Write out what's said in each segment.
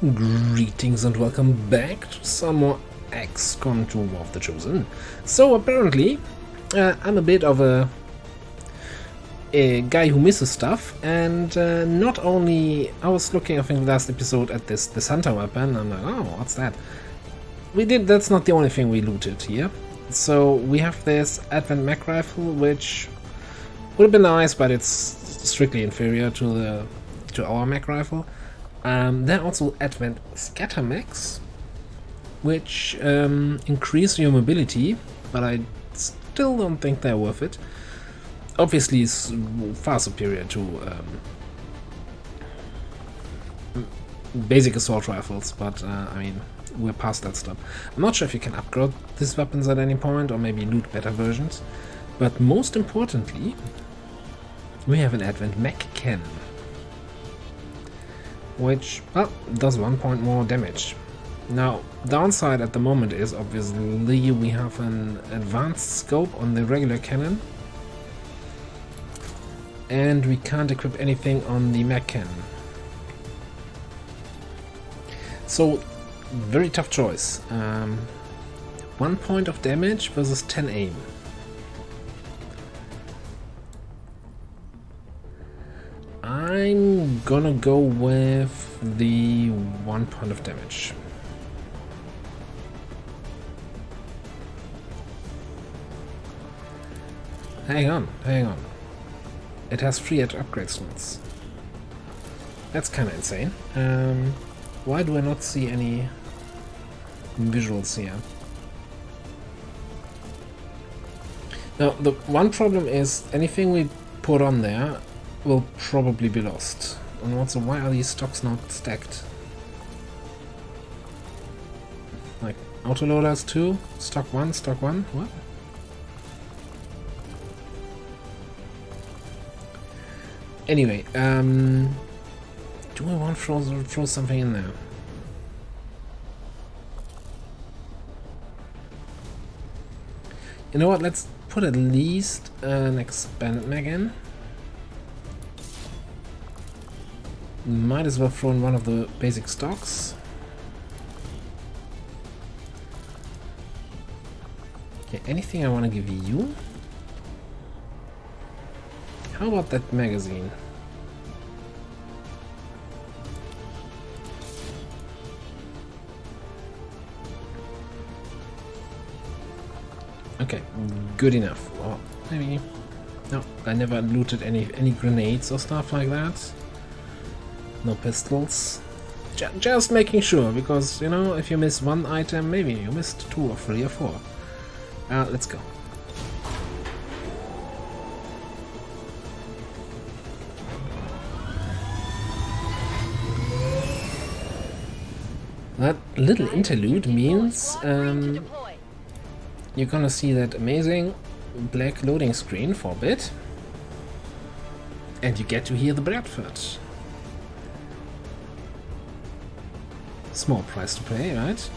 Greetings and welcome back to some more XCOM 2 of the Chosen. So apparently, uh, I'm a bit of a, a guy who misses stuff, and uh, not only I was looking, I think, last episode at this this hunter weapon. I'm like, oh, what's that? We did. That's not the only thing we looted here. So we have this Advent Mech rifle, which would have been nice, but it's strictly inferior to the to our mech rifle. Um, then also Advent Scatter Mechs, which um, increase your mobility, but I still don't think they're worth it. Obviously, it's far superior to um, basic assault rifles, but uh, I mean, we're past that stuff. I'm not sure if you can upgrade these weapons at any point, or maybe loot better versions. But most importantly, we have an Advent Mech Cannon which does one point more damage. Now, downside at the moment is obviously we have an advanced scope on the regular cannon and we can't equip anything on the mech cannon. So, very tough choice. Um, one point of damage versus 10 aim. I'm gonna go with the one point of damage. Hang on, hang on. It has free edge upgrade slots. That's kinda insane. Um, why do I not see any visuals here? Now, the one problem is anything we put on there will probably be lost. And also, why are these stocks not stacked? Like, autoloaders 2, stock 1, stock 1, what? Anyway, um, do I want to throw, throw something in there? You know what, let's put at least an expanded mag in. Might as well throw in one of the basic stocks. Okay, anything I want to give you? How about that magazine? Okay, good enough. Well, maybe... No, I never looted any any grenades or stuff like that. No pistols. J just making sure, because, you know, if you miss one item, maybe you missed two or three or four. Uh, let's go. That little interlude means um, you're gonna see that amazing black loading screen for a bit and you get to hear the Bradford. Small price to pay, right?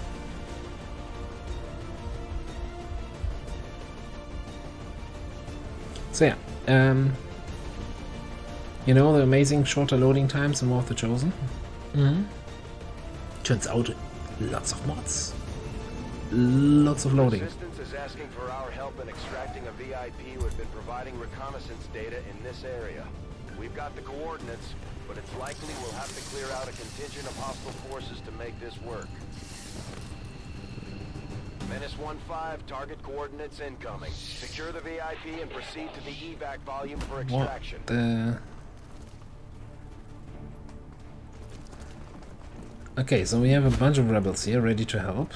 So yeah, um, you know the amazing shorter loading times in War of the Chosen? Mm -hmm. Turns out, lots of mods. Lots of loading. Resistance is asking for our help in extracting a VIP who had been providing reconnaissance data in this area. We've got the coordinates, but it's likely we'll have to clear out a contingent of hostile forces to make this work. Menace 1-5, target coordinates incoming. Secure the VIP and proceed to the evac volume for extraction. What the... Okay, so we have a bunch of rebels here ready to help.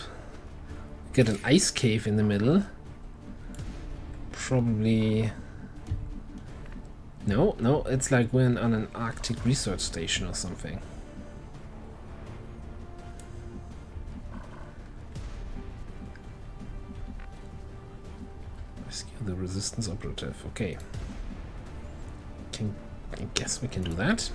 Get an ice cave in the middle. Probably no, no, it's like we're on an Arctic research station or something. Rescue the resistance operative. Okay. Can I guess we can do that.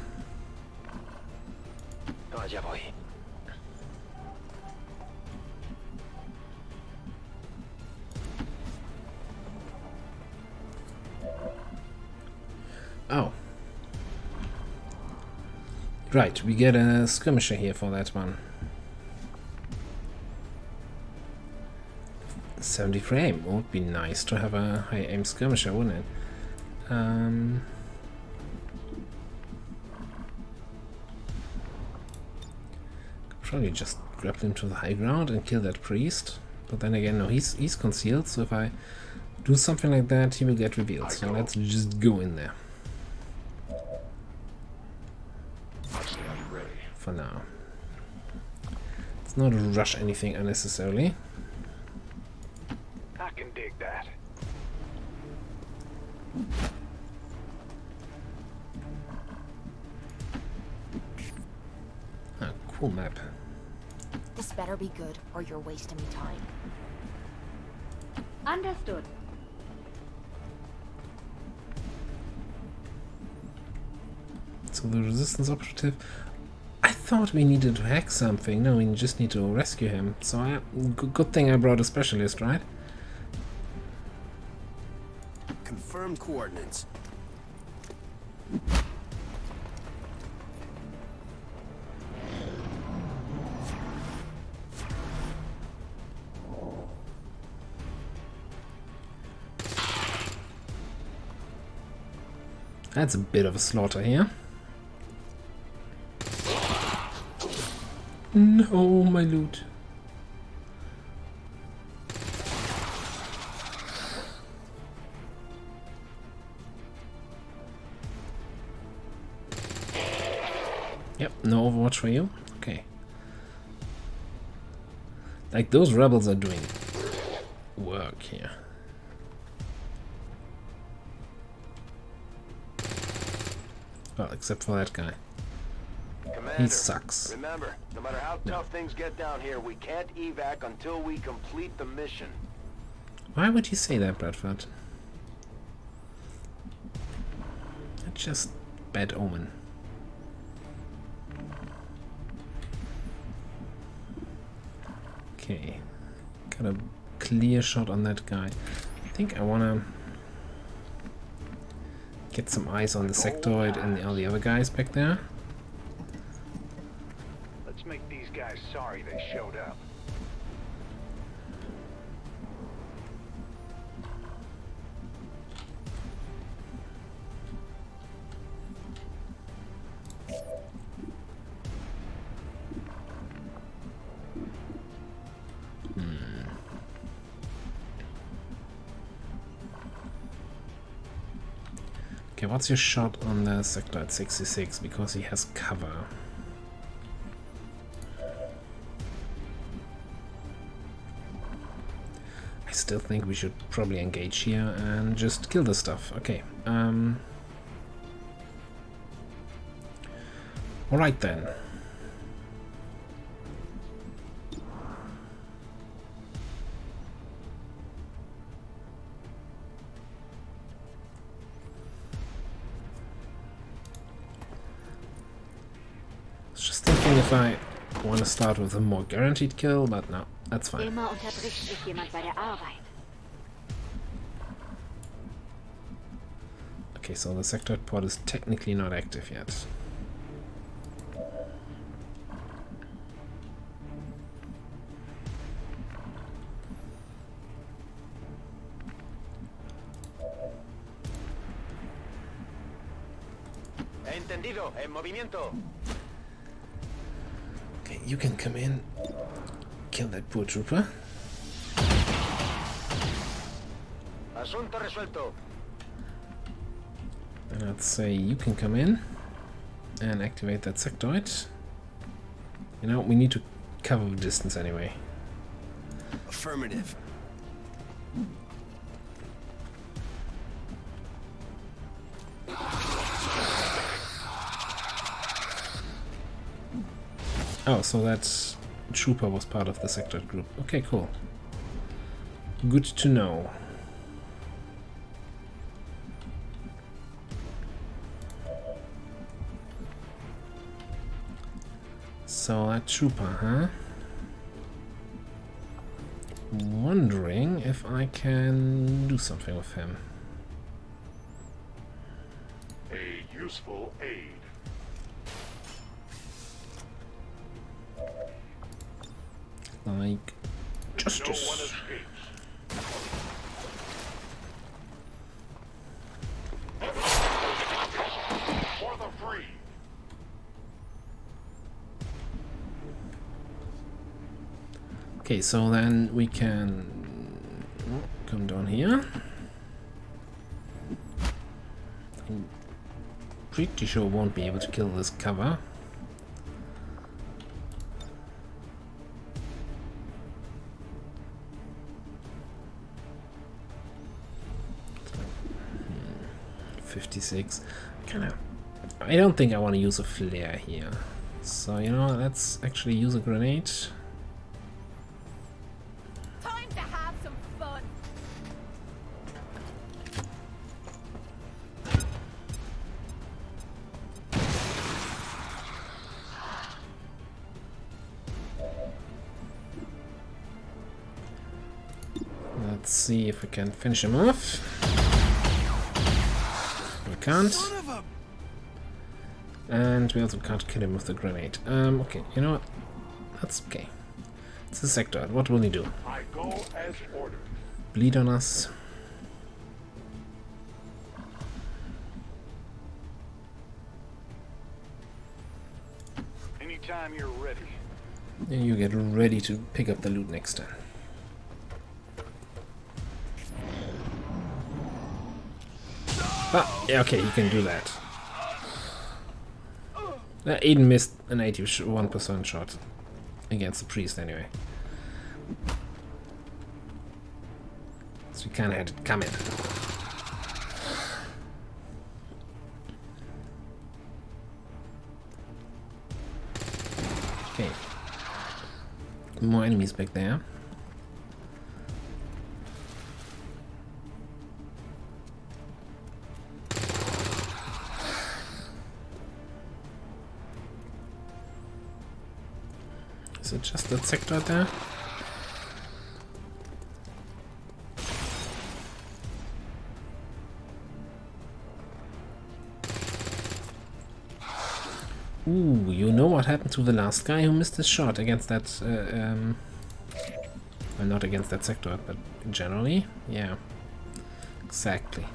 Right, we get a skirmisher here for that one. 70 frame would be nice to have a high aim skirmisher, wouldn't it? Um, probably just grab him to the high ground and kill that priest. But then again, no, he's he's concealed, so if I do something like that, he will get revealed. So let's just go in there. For now. Let's not rush anything unnecessarily. I can dig that. Ah, cool map. This better be good, or you're wasting me time. Understood. So the resistance operative. I thought we needed to hack something. No, we just need to rescue him. So I, good thing I brought a specialist, right? Confirmed coordinates. That's a bit of a slaughter here. No, my loot. Yep, no Overwatch for you. Okay. Like, those rebels are doing work here. Well, except for that guy. He sucks. Remember, no matter how tough things get down here, we can't evac until we complete the mission. Why would you say that, Bradford? That's just bad omen. Okay. Got a clear shot on that guy. I think I wanna get some eyes on the sectoid and all the other guys back there. Sorry they showed up. Hmm. Okay, what's your shot on the sectoid at 66? Because he has cover. Still think we should probably engage here and just kill the stuff. Okay. Um. Alright then. was just thinking if I want to start with a more guaranteed kill, but no, that's fine. Immer unterbricht sich jemand bei der Arbeit. Okay, so the sector port is technically not active yet. Kill that poor trooper. Asunto resuelto. And I'd say you can come in and activate that sectoid. You know, we need to cover the distance anyway. Affirmative. Oh, so that trooper was part of the sectoid group. Okay, cool. Good to know. So that trooper, huh? Wondering if I can do something with him. Like justice. Okay, so then we can oh, come down here. I'm pretty sure won't be able to kill this cover. Hmm, 56. Kind of. I don't think I want to use a flare here. So, you know, let's actually use a grenade. Time to have some fun. Let's see if we can finish him off. Can't. Son of a... And we also can't kill him with the grenade. Um, okay, you know what? That's okay. It's a sectoid. What will he do? I go as. Bleed on us? Anytime you're ready. And you get ready to pick up the loot next time. Ah, okay, he can do that. Uh, Aiden missed an 81% shot against the priest anyway. So we kind of had it coming. Okay. More enemies back there. Just that sectoid there? Ooh, you know what happened to the last guy who missed his shot against that, uh, um, well, not against that sectoid, but generally, yeah, exactly.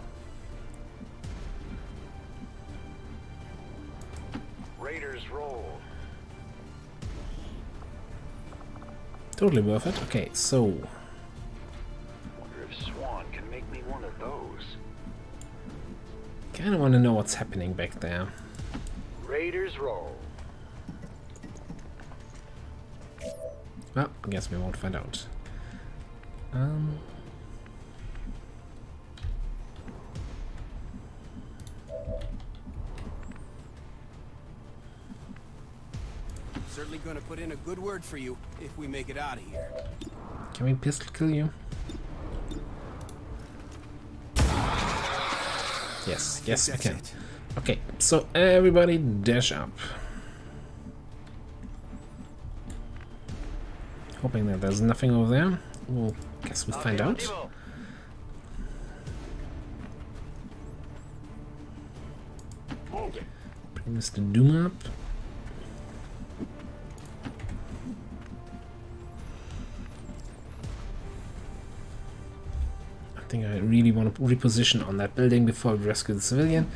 Totally worth it. Okay, so Wonder if Swan can make me one of those. kind of want to know what's happening back there. Raiders roll. Well, I guess we won't find out. Um, gonna put in a good word for you if we make it out of here. can we pistol kill you? Yes, yes, can. it. Okay, so everybody dash up. Hoping that there's nothing over there. We'll guess we'll find out. Bring Mr. Doom up. Reposition on that building before we rescue the civilian.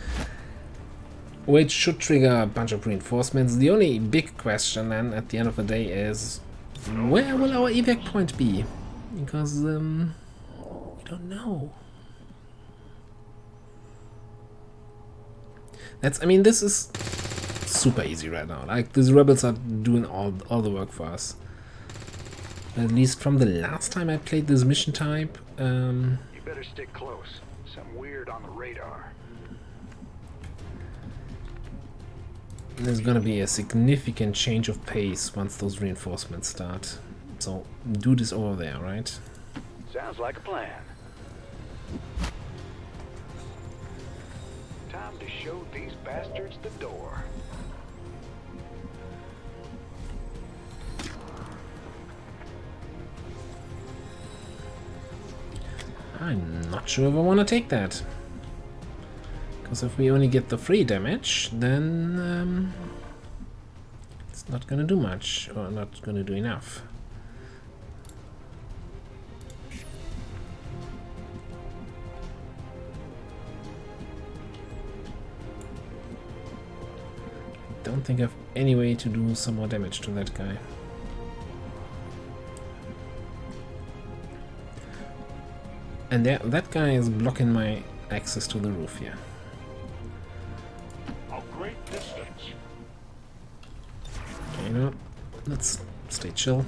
Which should trigger a bunch of reinforcements. The only big question then at the end of the day is where will our evac point be? Because um, we don't know. That's I mean this is super easy right now. Like these rebels are doing all all the work for us. At least from the last time I played this mission type. Um, better stick close. Some weird on the radar. There's gonna be a significant change of pace once those reinforcements start. So do this over there, right? Sounds like a plan. Time to show these bastards the door. I'm not sure if I want to take that. Because if we only get the free damage, then um, it's not going to do much, or not going to do enough. I don't think I have any way to do some more damage to that guy. And that, that guy is blocking my access to the roof here. A great distance. Okay, you know, let's stay chill.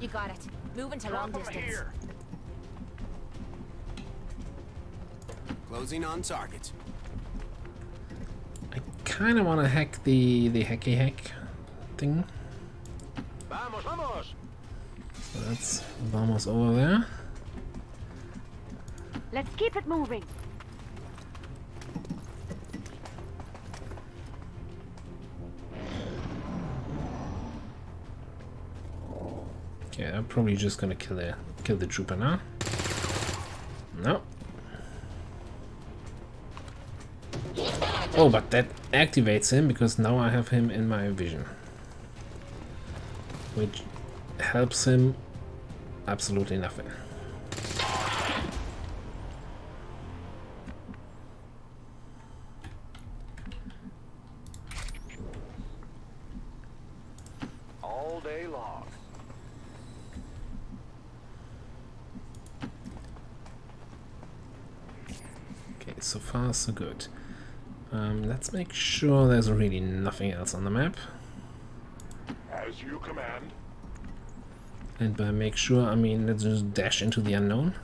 You got it. Moving to long distance. here. Closing on target. I kind of want to hack the the hacky hack thing. Vamos, vamos! So that's almost over there. Let's keep it moving. Okay, I'm probably just gonna kill the kill the trooper now. No. Oh, but that activates him because now I have him in my vision. Which helps him absolutely nothing. All day long. Okay, so good. Um, let's make sure there's really nothing else on the map. As you command. And by make sure, I mean let's just dash into the unknown.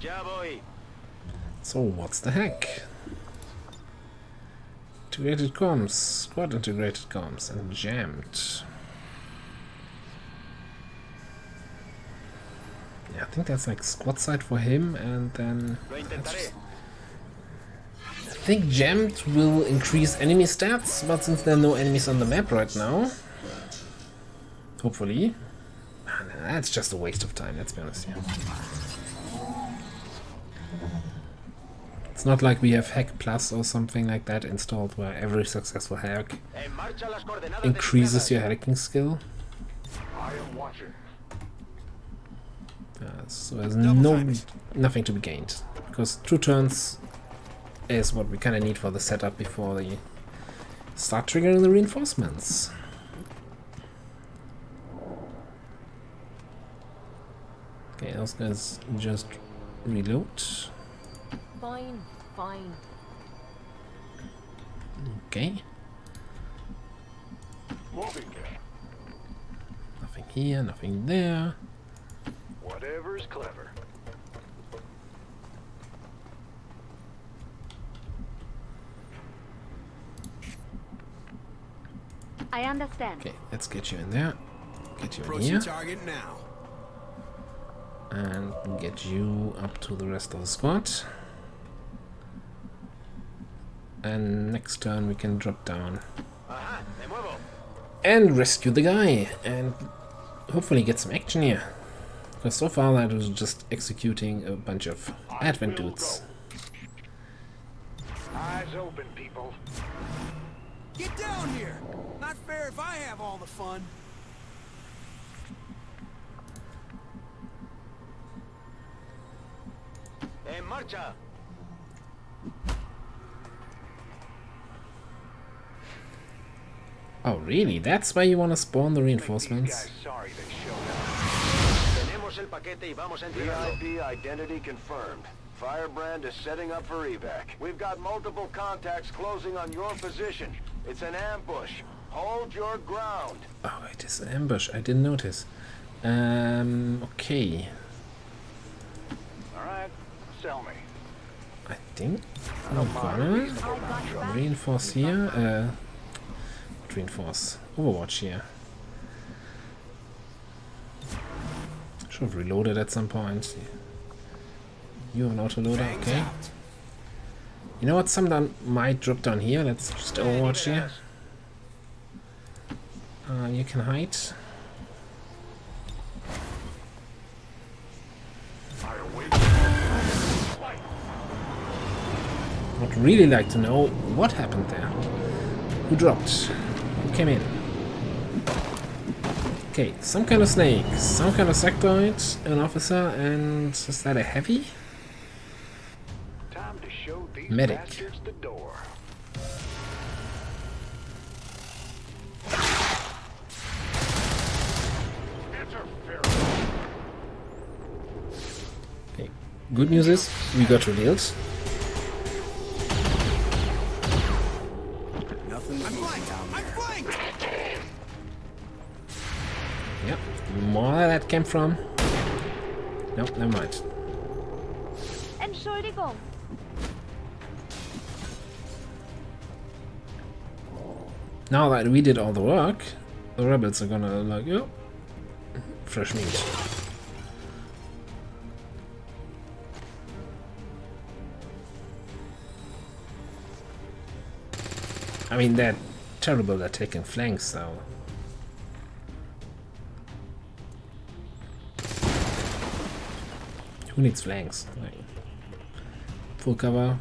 Ya voy. So what's the heck? Integrated comms, squad integrated comms, and jammed. Yeah, I think that's like squad side for him, and then. I think jammed will increase enemy stats, but since there are no enemies on the map right now, hopefully, nah, that's just a waste of time. Let's be honest here. It's not like we have Hack Plus or something like that installed where every successful hack En marcha las coordenadas increases your hacking skill. I am watching. Uh, so there's no nothing to be gained because two turns is what we kind of need for the setup before they start triggering the reinforcements. Okay, those guys just reload. Fine, fine. Okay, Moving there. nothing here, nothing there. Whatever's clever. I understand. Okay, let's get you in there. Get you in here. target now. and get you up to the rest of the squad. And next turn we can drop down Ajá, me muevo. and rescue the guy and hopefully get some action here. Because so far that was just executing a bunch of advent will dudes. Eyes open, people. Get down here! Not fair if I have all the fun. En marcha. Oh really? That's why you want to spawn the Make these reinforcements? Paquete y vamos a entregarlo. VIP identity confirmed. Firebrand is setting up for evac. We've got multiple contacts closing on your position. It's an ambush. Hold your ground. Oh, it is an ambush. I didn't notice. Um, okay. All right, sell me. I think I'm gonna reinforce here. Uh, reinforce. Overwatch here. Should have reloaded at some point. You have an autoloader, okay. You know what? Some down might drop down here. Let's just overwatch here. Uh, you can hide. I'd really like to know what happened there. Who dropped? Who came in? Okay, some kind of snake, some kind of sectoid, an officer, and is that a heavy? Time to show these Medic. the door. Okay. Good news is we got revealed. Came from. Nope, never mind. Entschuldigung. Now that we did all the work, the rabbits are gonna like, oh, fresh meat. I mean, they're terrible at taking flanks, though. Who needs flanks? Like, full cover,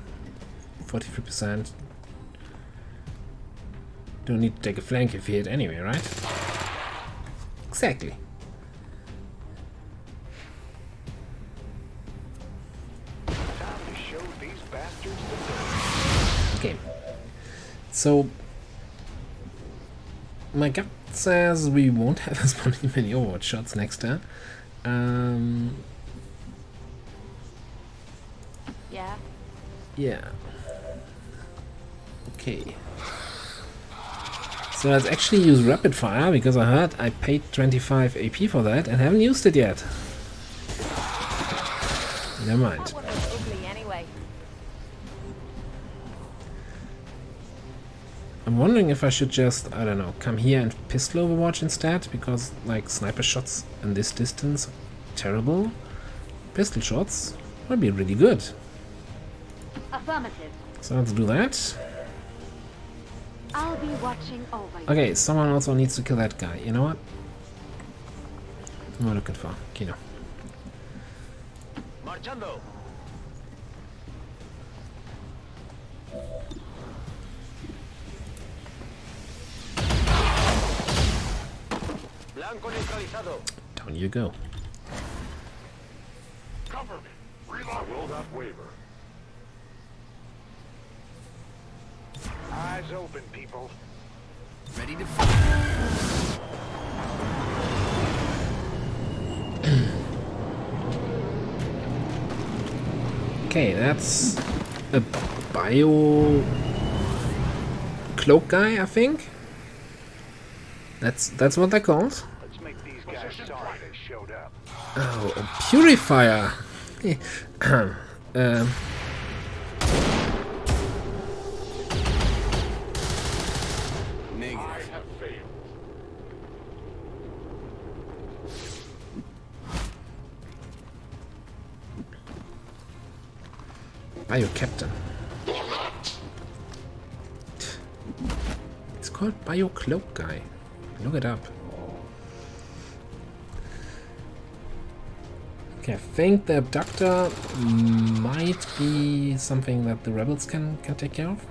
43%. Don't need to take a flank if you hit anyway, right? Exactly. Okay. So my gut says we won't have as many Overwatch shots next turn. Um, yeah. Okay. So let's actually use rapid fire because I heard I paid 25 AP for that and haven't used it yet. Never mind. That one was ugly anyway. I'm wondering if I should just, I don't know, come here and pistol Overwatch instead, because, like, sniper shots in this distance are terrible. Pistol shots would be really good. Affirmative. So let's do that. I'll be watching over you. Okay, someone also needs to kill that guy. You know what? What am I looking for? Kino. Marchando. Blanco neutralizado. Down you go. Cover me. Reload. will not waver. Okay, that's a bio cloak guy, I think. That's that's what they're called. Let's make these guys sorry they showed up. Oh, a purifier. um, bio captain. It's called bio cloak guy. Look it up. Okay, I think the abductor might be something that the rebels can can take care of.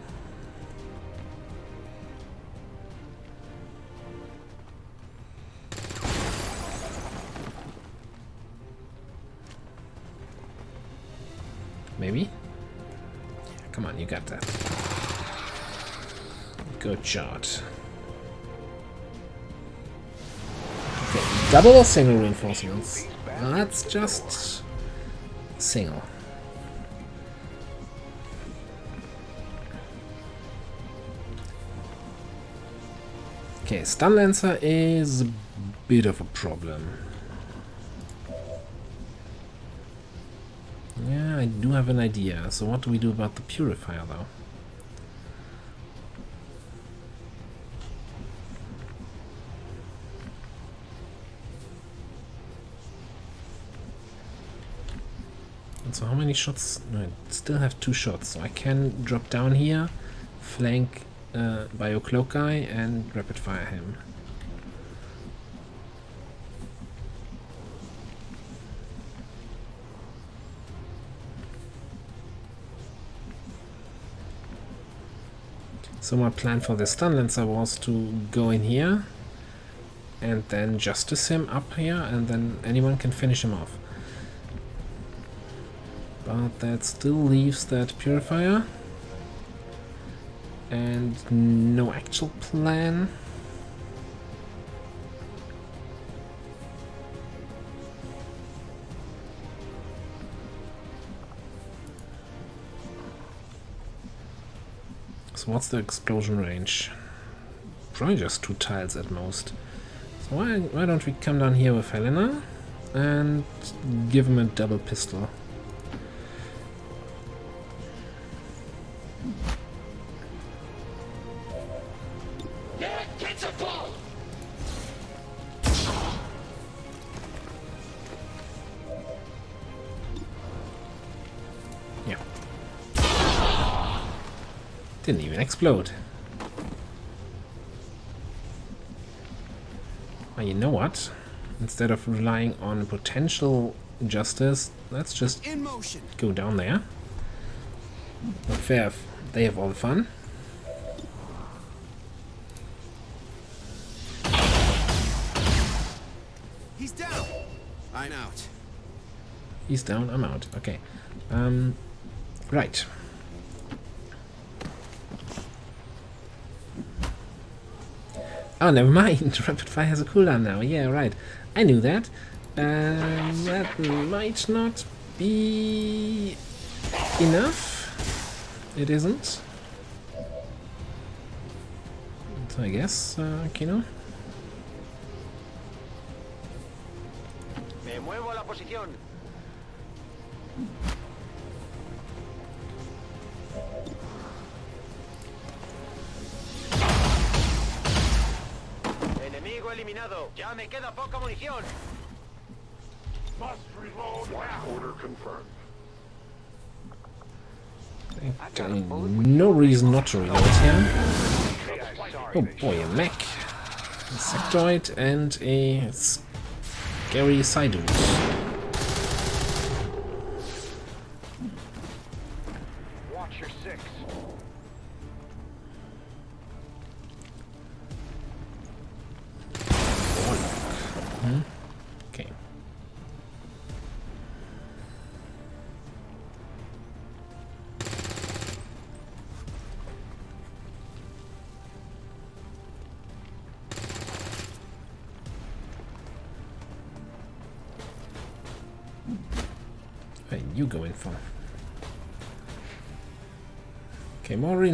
Double or single reinforcements? That's just single. Okay, Stun Lancer is a bit of a problem. Yeah, I do have an idea. So what do we do about the Purifier, though? So how many shots? No, I still have two shots. So I can drop down here, flank uh, Bio Cloak guy, and rapid fire him. So my plan for the stun lancer was to go in here, and then justice him up here, and then anyone can finish him off. But that still leaves that purifier. And no actual plan. So what's the explosion range? Probably just two tiles at most. So why, why don't we come down here with Helena and give him a double pistol. Explode. Well, you know what? Instead of relying on potential justice, let's just go down there. Not fair if they have all the fun. He's down. I'm out. He's down, I'm out. Okay. Um, right. Oh, never mind. Rapid fire has a cooldown now. Yeah, right. I knew that. Um, that might not be enough. It isn't. So I guess, uh, Kino. Me muevo a la posición. Eliminado. Ya me queda poca munición. Order confirmed. Uh, no reason not to reload here. Oh boy, a mech, a sectoid, and a scary Sidus. Watch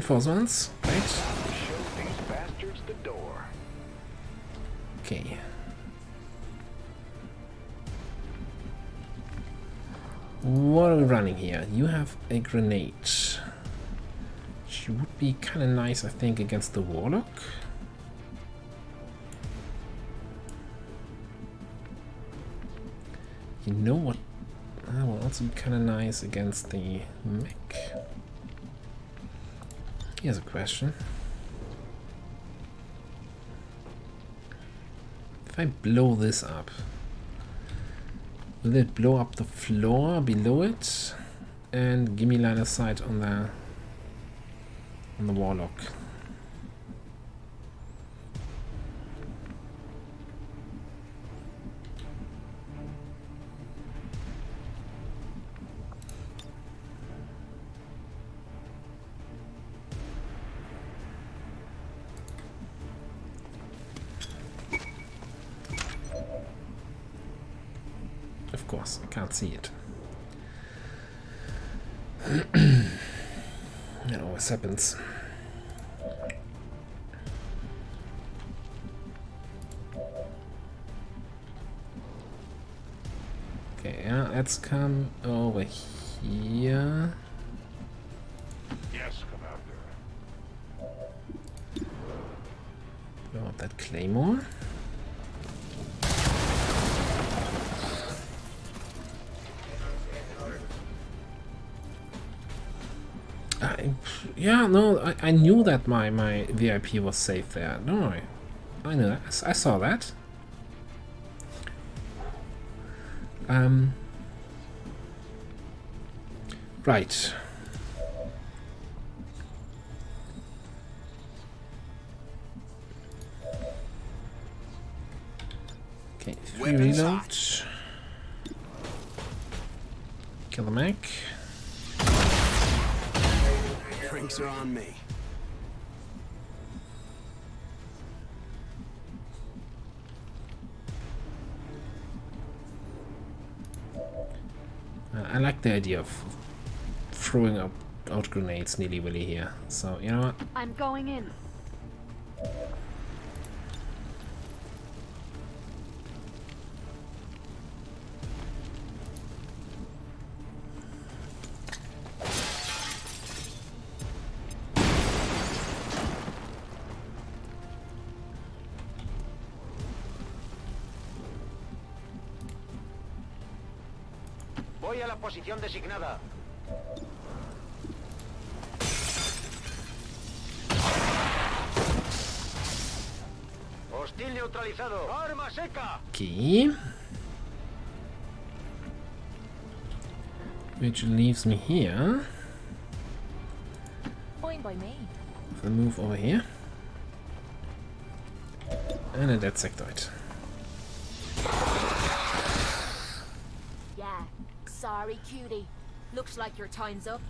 reinforcements. Door. Okay. What are we running here? You have a grenade. She would be kind of nice, I think, against the Warlock. You know what? Ah, that will also be kind of nice against the mech. Here's a question. If I blow this up, will it blow up the floor below it and give me line of sight on the on the warlock? See it. it always happens. Okay, yeah, let's come over here. Yes, Commander. Blow up that claymore. Yeah, no, I, I knew that my, my VIP was safe there. No, I, I knew that. I saw that. Um. Right. Okay, three Weapons reload. Kill the mech. Drinks are on me. Uh, I like the idea of throwing up out grenades nearly willy here. So, you know what? I'm going in. Posición designada. Hostil neutralizado. Arma seca. Okay. Which leaves me here. Fine by me. If I move over here. And a dead sectoid. Sorry, cutie. Looks like your time's up.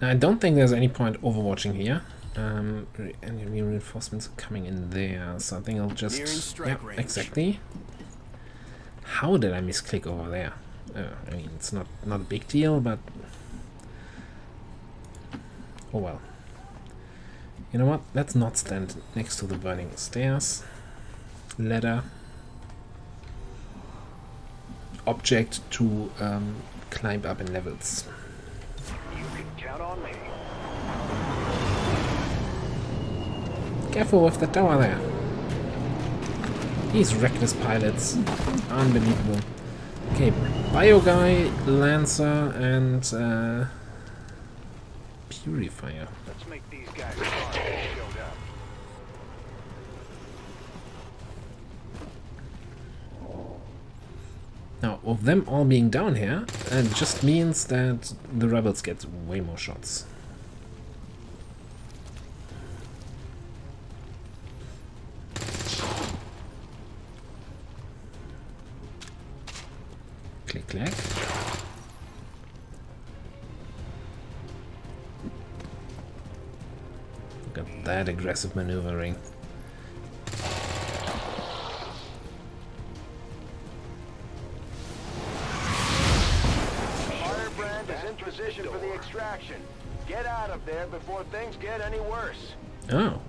Now, I don't think there's any point overwatching here. Um, re- enemy reinforcements are coming in there, so I think I'll just... Yeah, range. exactly. How did I misclick over there? Uh, I mean, it's not, not a big deal, but... Oh well. You know what? Let's not stand next to the burning stairs. Ladder. Object to um, climb up in levels. You can count on me. Careful with the tower there. These reckless pilots. Unbelievable. Okay, Bio Guy, Lancer, and uh, Purifier. Let's make these guys proud they showed up. Now, of them all being down here, it just means that the rebels get way more shots. Click, click. Look at that aggressive maneuvering.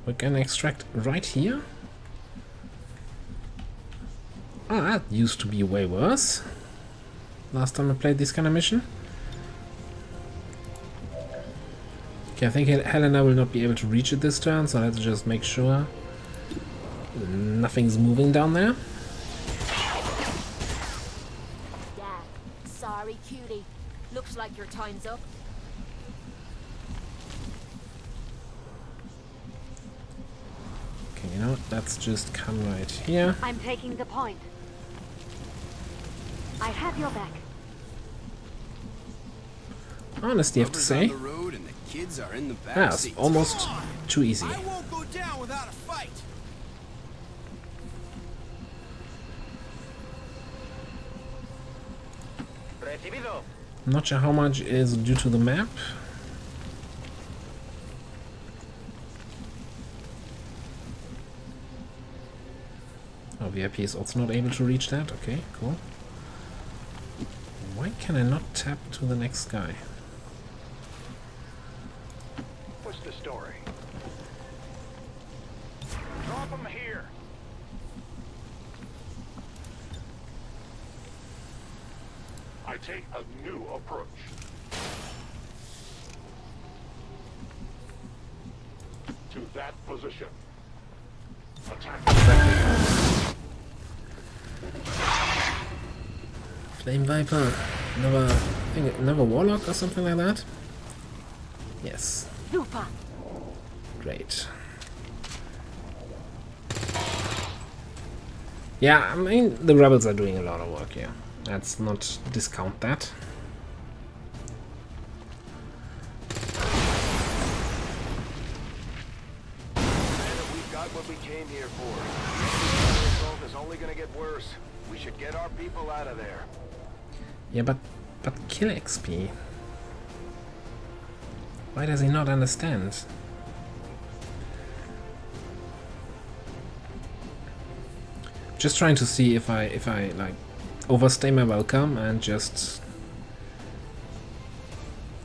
We can extract right here? Ah, that used to be way worse. Last time I played this kind of mission. Okay, I think Helena will not be able to reach it this turn, so let's just make sure nothing's moving down there. Sorry, cutie. Looks like your time's up. Okay, you know what? Let's just come right here. I'm taking the point. I have your back. Honestly, I have to say, the road and the kids are in the back that's seats. almost too easy. I won't go down without a fight. I'm not sure how much is due to the map. VIP is also not able to reach that. Okay, cool. Why can I not tap to the next guy? What's the story? Drop 'em here. I take a new approach. To that position. Attack Flame Viper, another, I think another Warlock or something like that. Yes, Super. great. Yeah, I mean the rebels are doing a lot of work here. Let's not discount that. Yeah, but but kill XP. Why does he not understand? Just trying to see if I if I like overstay my welcome and just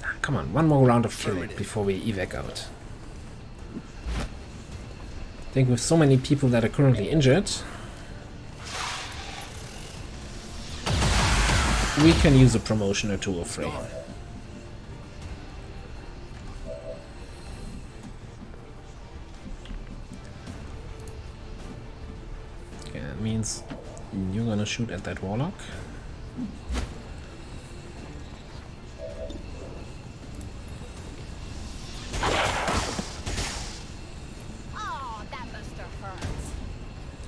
Ah, come on one more round of it before we evac out. I think with so many people that are currently injured, we can use a promotion or two or three. Okay, that means you're gonna shoot at that warlock.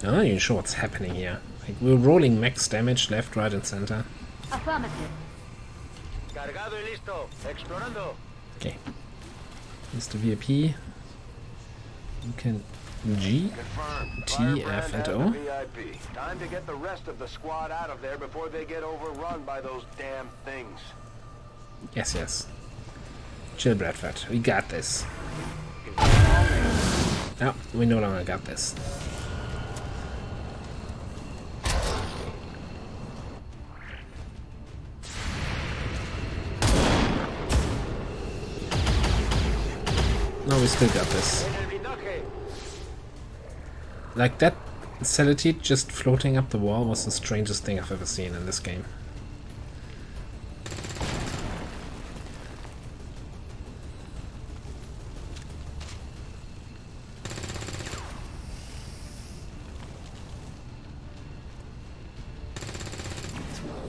Not even sure what's happening here. Like, we're rolling max damage left, right, and center. Affirmative. Cargado y listo. Explorando. Okay. Mr. VIP. You can G. Confirmed. T, Firebrand and O. VIP. Time to get the rest of the squad out of there before they get overrun by those damn things. Yes, yes. Chill, Bradford. We got this. No, we no longer got this. We still got this. Like that Celatid just floating up the wall was the strangest thing I've ever seen in this game.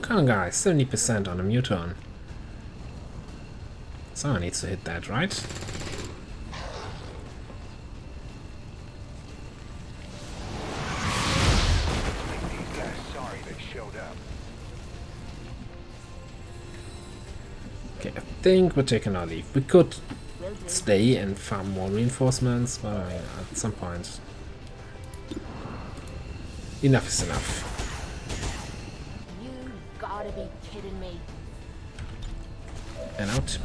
Come on guys, 70% on a Muton. Someone needs to hit that, right? Think we're taking our leave. We could stay and farm more reinforcements, but mean, at some point... Enough is enough. You gotta be kidding me. And out.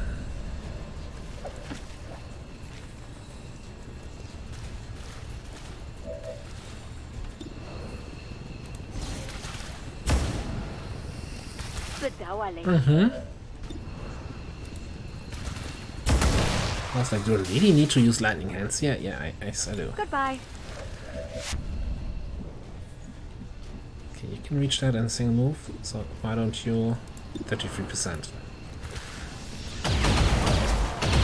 Mm-hmm. I was like, do I really need to use lightning hands? Yeah, yeah, I, I, I do. Goodbye. Okay, you can reach that in a single move, so why don't you... 33%.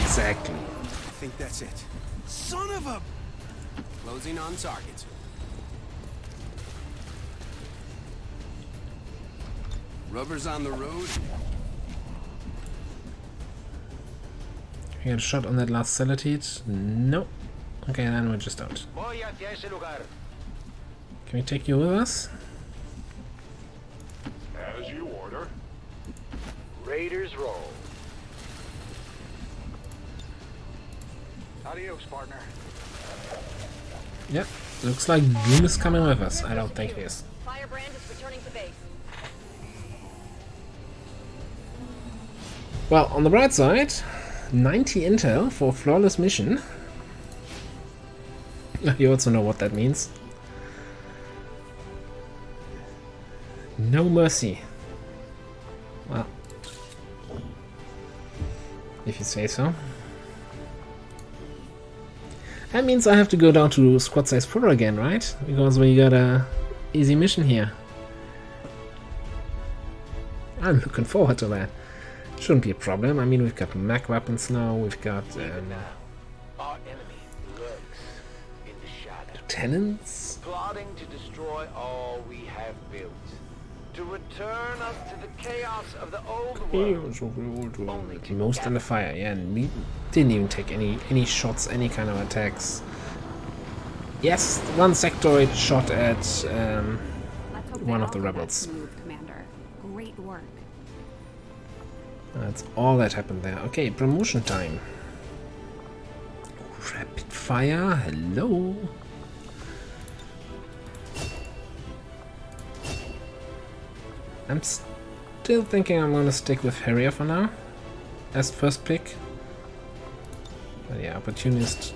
Exactly. I think that's it. Son of a... Closing on target. Rubber's on the road. You get a shot on that last Celatid? No. Okay, then we're just out. Voy hacia ese lugar. Can we take you with us? As you order. Raiders roll. Adios, partner. Yep. Looks like Doom is coming with us. I don't think he is. Firebrand is returning to base. Well, on the bright side, 90 intel for flawless mission. You also know what that means. No mercy. Well, if you say so. That means I have to go down to squad size 4 again, right? Because we got a easy mission here. I'm looking forward to that. Shouldn't be a problem. I mean, we've got mag weapons now. We've got um, Our enemy lurks in the shadow, lieutenants. plotting to destroy all we have built. To return us to the chaos of the old world. Most in the fire. Yeah, and we didn't even take any any shots, any kind of attacks. Yes, one sectoid shot at um, One of the all go that rebels. Smooth, Commander. Great work. That's all that happened there. Okay, promotion time. Rapid fire, hello. I'm still thinking I'm gonna stick with Harrier for now. As first pick. But yeah, Opportunist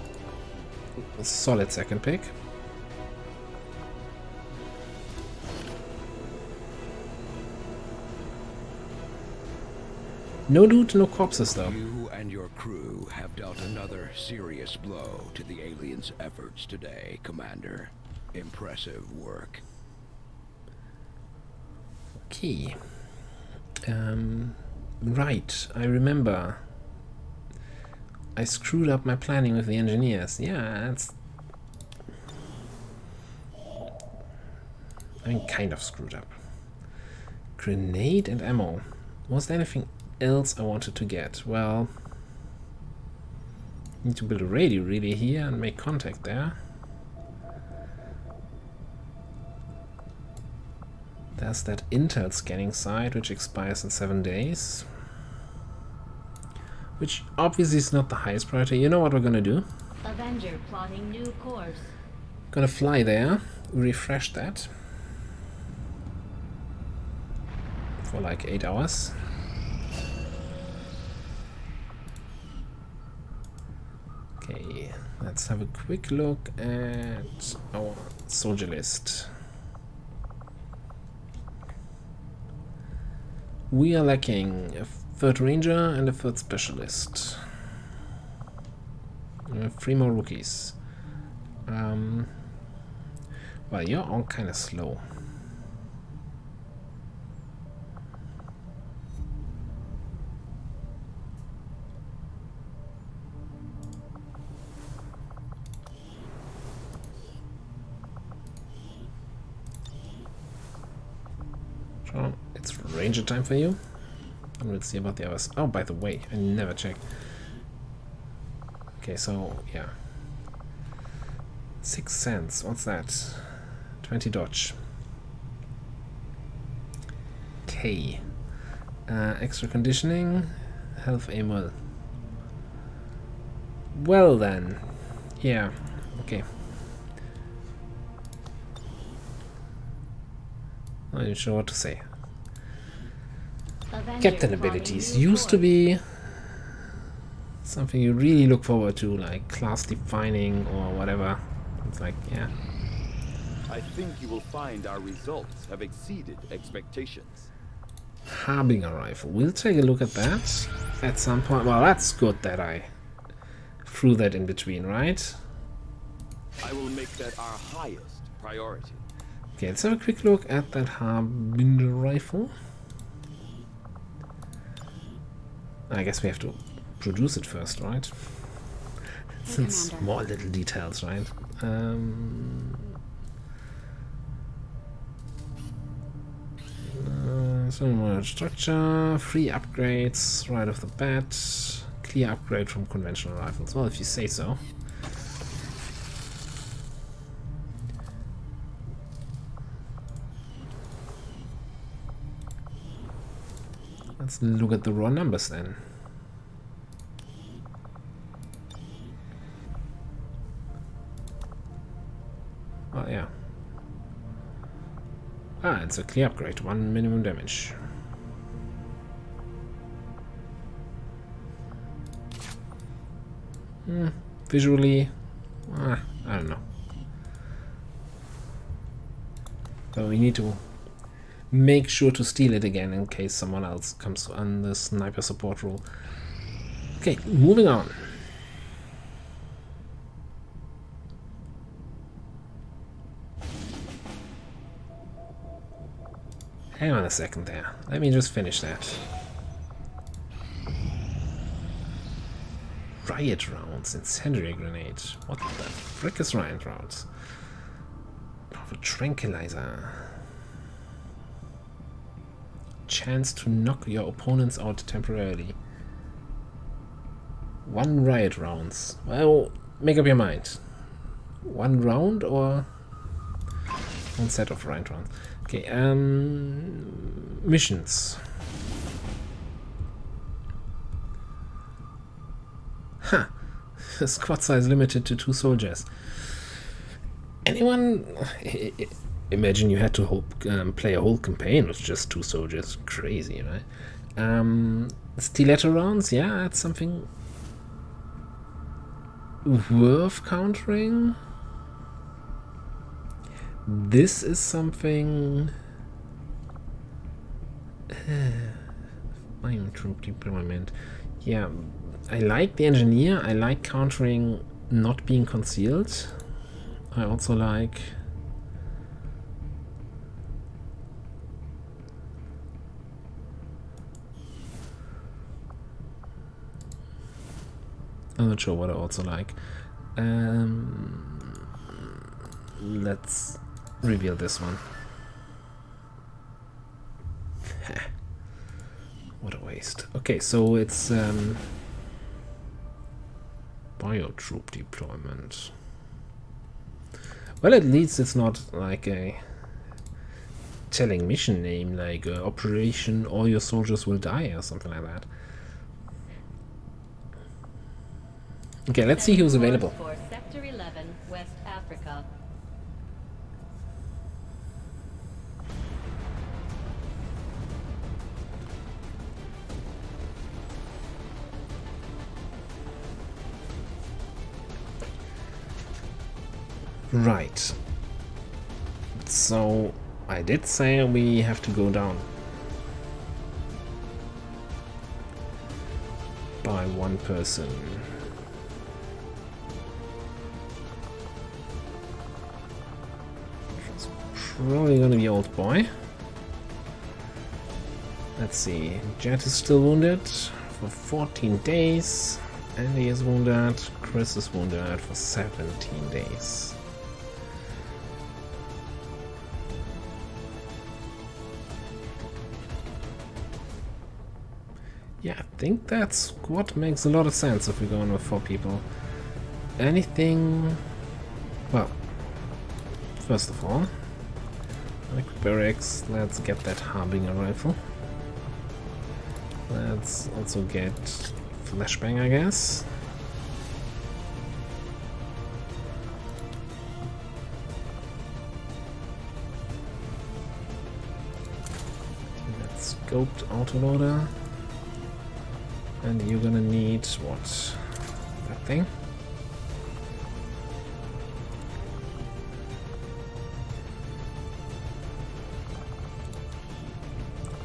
solid second pick. No loot, no corpses though. You and your crew have dealt another serious blow to the aliens' efforts today, Commander. Impressive work. Okay. Um, right, I remember. I screwed up my planning with the engineers. Yeah, that's... I mean, kind of screwed up. Grenade and ammo. Was there anything else I wanted to get? Well... Need to build a radio really here and make contact there. There's that Intel scanning site, which expires in seven days. Which obviously is not the highest priority. You know what we're gonna do? Avenger plotting new course. Gonna fly there, refresh that. For like eight hours. Okay, let's have a quick look at our soldier list. We are lacking a third ranger and a third specialist. Uh, three more rookies. Um, well, you're all kind of slow. So, it's ranger time for you. And we'll see about the others. Oh, by the way, I never checked. Okay, so, yeah. Six cents. What's that? 20 dodge. K. Uh, extra conditioning. Health aim Well then. Yeah. Okay. Not even sure what to say. Captain abilities used to be something you really look forward to, like class defining or whatever. It's like, yeah. I think you will find our results have exceeded expectations. Harbinger rifle. We'll take a look at that at some point. Well, that's good that I threw that in between, right? I will make that our highest priority. Okay, let's have a quick look at that Harbinger rifle. I guess we have to produce it first, right? Some small little details, right? Um, uh, so more structure, free upgrades right off the bat, clear upgrade from conventional rifles. Well, if you say so. Let's look at the raw numbers then. Oh yeah. Ah, it's a clear upgrade, one minimum damage. Hmm, visually, ah, I don't know. So we need to make sure to steal it again in case someone else comes on the sniper support role. Okay, moving on. Hang on a second there. Let me just finish that. Riot rounds, incendiary grenade. What the frick is riot rounds? Oh, a tranquilizer. Chance to knock your opponents out temporarily. One riot rounds. Well, make up your mind. One round or one set of riot rounds? Okay, um, missions. Huh. Squad size limited to two soldiers. Anyone... imagine you had to whole, um, play a whole campaign with just two soldiers. Crazy, right? Um, stiletto rounds, yeah, that's something worth countering. This is something. Ion troop deployment. Yeah, I like the engineer. I like countering not being concealed. I also like I'm not sure what I also like. Um, let's reveal this one. what a waste. Okay, so it's um, biotroop deployment. Well, at least it's not like a telling mission name like uh, Operation All Your Soldiers Will Die or something like that. Okay, let's see who's available. Sector 11, West Africa. Right. So, I did say we have to go down. By one person. Probably gonna be old boy. Let's see. Jet is still wounded for 14 days. Andy is wounded. Chris is wounded for 17 days. Yeah, I think that's what makes a lot of sense if we're going with four people. Anything... Well, first of all, like barracks, let's get that Harbinger rifle. Let's also get flashbang, I guess. Let's scoped autoloader. And you're gonna need what? That thing?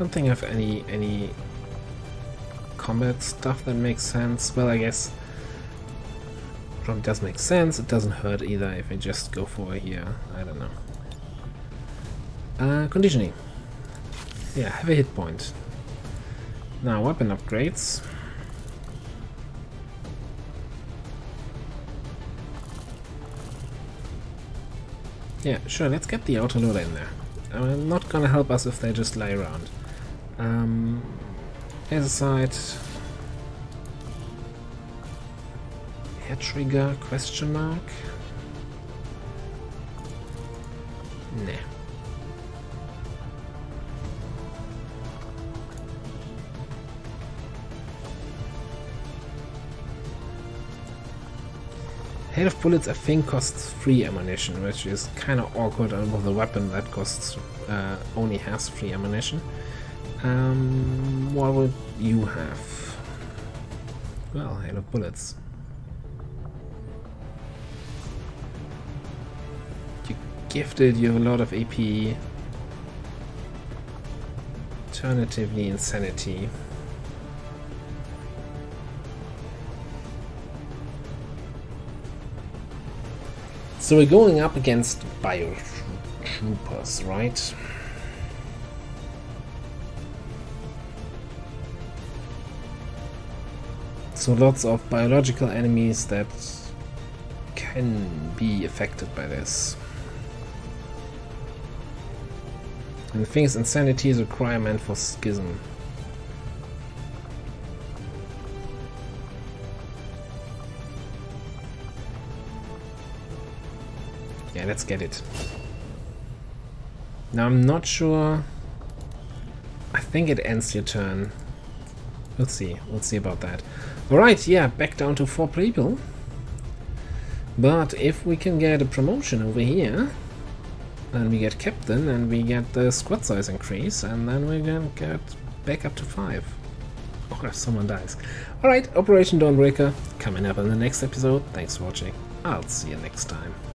Don't think I have any any combat stuff that makes sense. Well, I guess probably does make sense. It doesn't hurt either if I just go for it here. I don't know. Uh, conditioning. Yeah, have a hit point. Now, weapon upgrades. Yeah, sure, let's get the autoloader in there. Uh, not gonna help us if they just lie around. Um, a side... Hair trigger, question mark? Nah. Hail of Bullets I think costs free ammunition, which is kind of awkward with a weapon that costs uh, only has free ammunition. Um, what would you have? Well, I of Bullets. You're gifted, you have a lot of AP. Alternatively, Insanity. So we're going up against bio troopers, right? So lots of biological enemies that can be affected by this. And the thing is, insanity is a requirement for schism. Yeah, let's get it. Now I'm not sure. I think it ends your turn. We'll see. We'll see about that. Alright, yeah, back down to four people. But if we can get a promotion over here, Then we get captain and we get the squad size increase and then we can get back up to 5. Or oh, if someone dies. Alright, Operation Dawnbreaker coming up in the next episode. Thanks for watching. I'll see you next time.